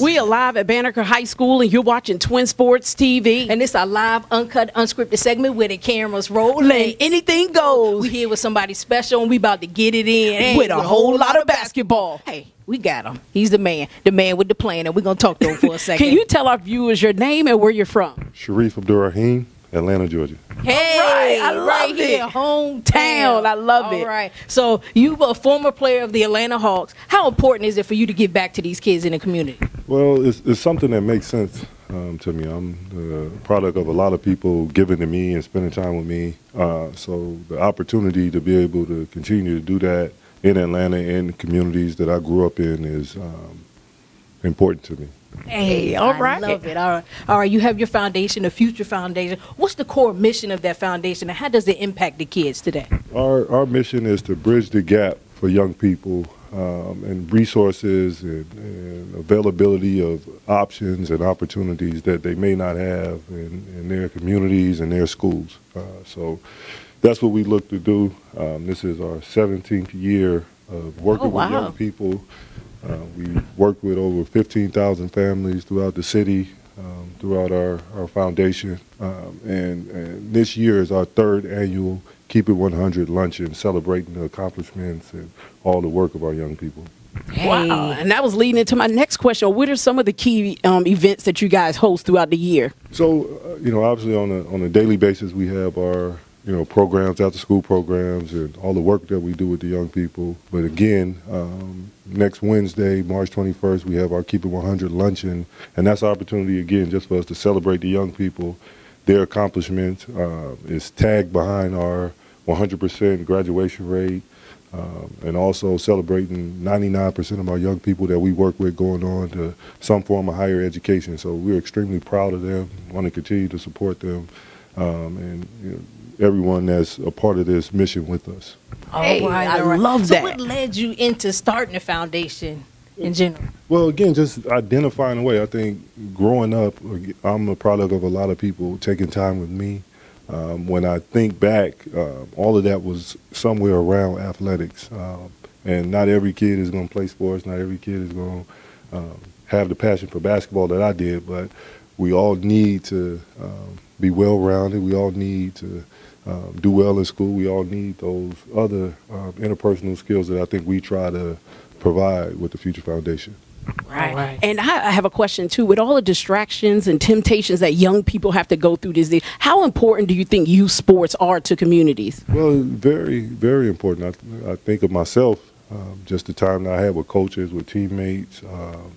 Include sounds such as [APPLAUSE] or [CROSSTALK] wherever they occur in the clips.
We are live at Banneker High School, and you're watching Twin Sports TV. And it's a live, uncut, unscripted segment where the cameras rolling. Anything goes. We here with somebody special, and we about to get it in Hey, with a whole lot of basketball. Hey, we got him. He's the man, the man with the plan, and we're gonna talk to him for a [LAUGHS] second. Can you tell our viewers your name and where you're from? Shareef Abdur-Rahim, Atlanta, Georgia. Hey, right, I love right it. here, hometown. Town, I love All it. All right. So you were a former player of the Atlanta Hawks. How important is it for you to give back to these kids in the community? Well, it's, it's something that makes sense um, to me. I'm the product of a lot of people giving to me and spending time with me. Uh, so the opportunity to be able to continue to do that in Atlanta and communities that I grew up in is um, important to me. Hey, all right. I love it. All right. All right. You have your foundation, the Future Foundation. What's the core mission of that foundation, and how does it impact the kids today? Our, our mission is to bridge the gap for young people um, and resources and, and, availability of options and opportunities that they may not have in, in their communities and their schools. Uh, so that's what we look to do. Um, this is our 17th year of working Oh, wow. with young people. Uh, we work with over 15,000 families throughout the city, um, throughout our, our foundation. Um, and, and this year is our third annual Keep It 100 luncheon, celebrating the accomplishments and all the work of our young people. Wow. And that was leading into my next question. What are some of the key um, events that you guys host throughout the year? So, uh, you know, obviously on a, on a daily basis, we have our, you know, programs, after school programs, and all the work that we do with the young people. But again, um, next Wednesday, March 21st, we have our Keep It 100 luncheon, and that's an opportunity again just for us to celebrate the young people, their accomplishments. Uh, it's tagged behind our 100% graduation rate. Um, and also celebrating 99% of our young people that we work with going on to some form of higher education. So we're extremely proud of them, want to continue to support them, um, and you know, everyone that's a part of this mission with us. Hey, All right, I all right. love so that. what led you into starting the foundation in general? Well, again, just identifying the way. I think growing up, I'm a product of a lot of people taking time with me. Um, when I think back, uh, all of that was somewhere around athletics. Um, and not every kid is going to play sports. Not every kid is going to um, have the passion for basketball that I did. But we all need to um, be well-rounded. We all need to um, do well in school. We all need those other um, interpersonal skills that I think we try to provide with the Future Foundation. Right. All right. And I I have a question too. With all the distractions and temptations that young people have to go through these days, how important do you think youth sports are to communities? Well, very, very important. I, I think of myself, um, just the time that I had with coaches, with teammates, um,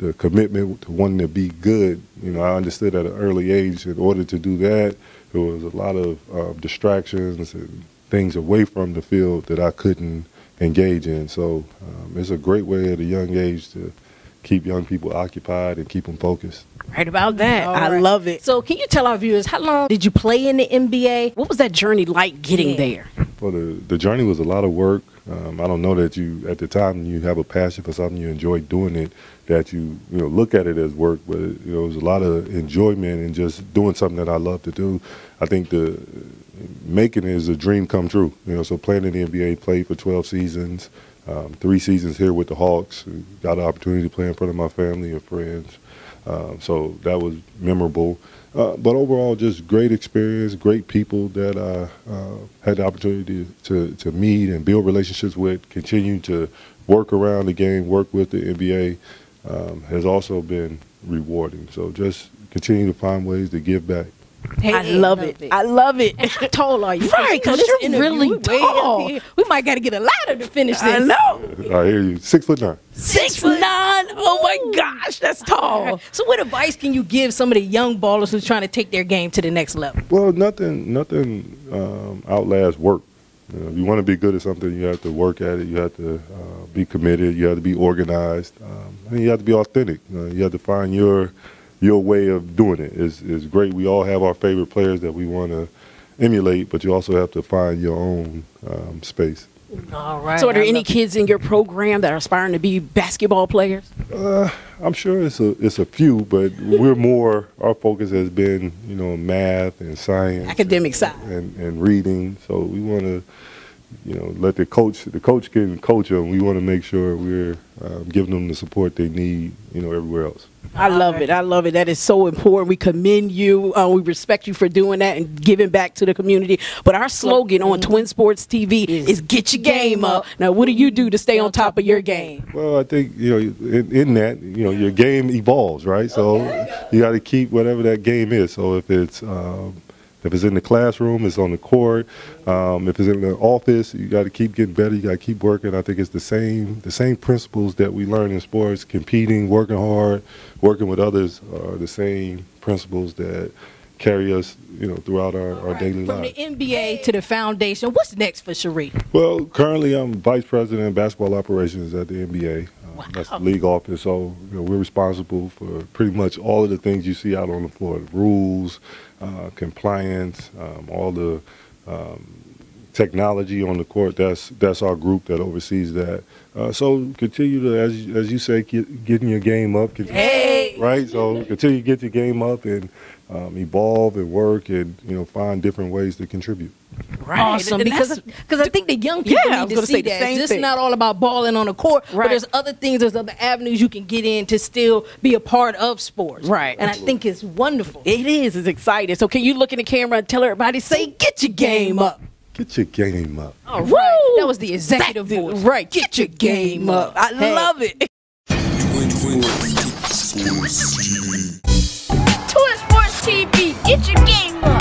the commitment to wanting to be good. You know, I understood at an early age in order to do that, there was a lot of uh, distractions and things away from the field that I couldn't engage in. So um, it's a great way at a young age to keep young people occupied and keep them focused. Right about that. All I right. love it. So can you tell our viewers how long did you play in the NBA? What was that journey like getting Yeah. there? Well, the, the journey was a lot of work. Um, I don't know that you, at the time, you have a passion for something, you enjoy doing it, that you, you know, look at it as work, but, you know, it was a lot of enjoyment and just doing something that I love to do. I think the making is a dream come true, you know, so playing in the NBA, played for 12 seasons, um, three seasons here with the Hawks, got an opportunity to play in front of my family and friends. Um, so that was memorable. Uh, but overall, just great experience, great people that I uh, had the opportunity to, to meet and build relationships with, continue to work around the game, work with the NBA, um, has also been rewarding. So just continue to find ways to give back. Hey, I love love it. it. I love it. How tall are you? Right, You know, 'cause you're really we way up tall. We might got to get a ladder to finish this. I know. I hear you. Six foot nine. Six foot nine. Oh my gosh, that's tall. [LAUGHS] So, what advice can you give some of the young ballers who's trying to take their game to the next level? Well, nothing, nothing um, outlasts work. You know, if you want to be good at something, you have to work at it. You have to uh, be committed. You have to be organized, um, and you have to be authentic. You, know, you have to find your your way of doing. It's, it's great. We all have our favorite players that we want to emulate, but you also have to find your own um, space. All right. So, are there any kids in your program that are aspiring to be basketball players? Uh, I'm sure it's a it's a few, but we're more. Our focus has been, you know, math and science, Academic side. and, and reading. So we want to you know, let the coach the coach can coach them. We want to make sure we're um, giving them the support they need, you know, everywhere else. I love it. I love it. That is so important. We commend you. Uh, we respect you for doing that and giving back to the community. But our slogan on Twin Sports TV is, "Get your game up." Now, what do you do to stay on top of your game? Well, I think you know, in, in that, you know, your game evolves, right? So you got to keep whatever that game is. So if it's um, if it's in the classroom, it's on the court. Um, if it's in the office, you got to keep getting better. You got to keep working. I think it's the same the same principles that we learn in sports: competing, working hard, working with others are the same principles that carry us, you know, throughout our, our daily From the NBA to the foundation, what's next for Shareef? Well, currently I'm vice president of basketball operations at the NBA. Uh, That's the league office. So you know, we're responsible for pretty much all of the things you see out on the floor: the rules, uh, compliance, um, all the um, technology on the court. That's that's our group that oversees that. Uh, so continue to, as you- as you say, get, getting your game up. Continue, Hey! Right. So continue to get your game up and um, evolve and work and you know find different ways to contribute. Right. Awesome, And because because I think the young people Yeah, need to see that same it's just thing. not all about balling on the court, Right. but there's other things, there's other avenues you can get in to still be a part of sports. Right. and I think it's wonderful. it is. It's exciting. So, can you look in the camera and tell everybody, say, "Get your game up." Get your game up. All right. Woo! that was the executive voice. Right. Get your game up. I Hey. love it. Twin Sports TV, get your game up.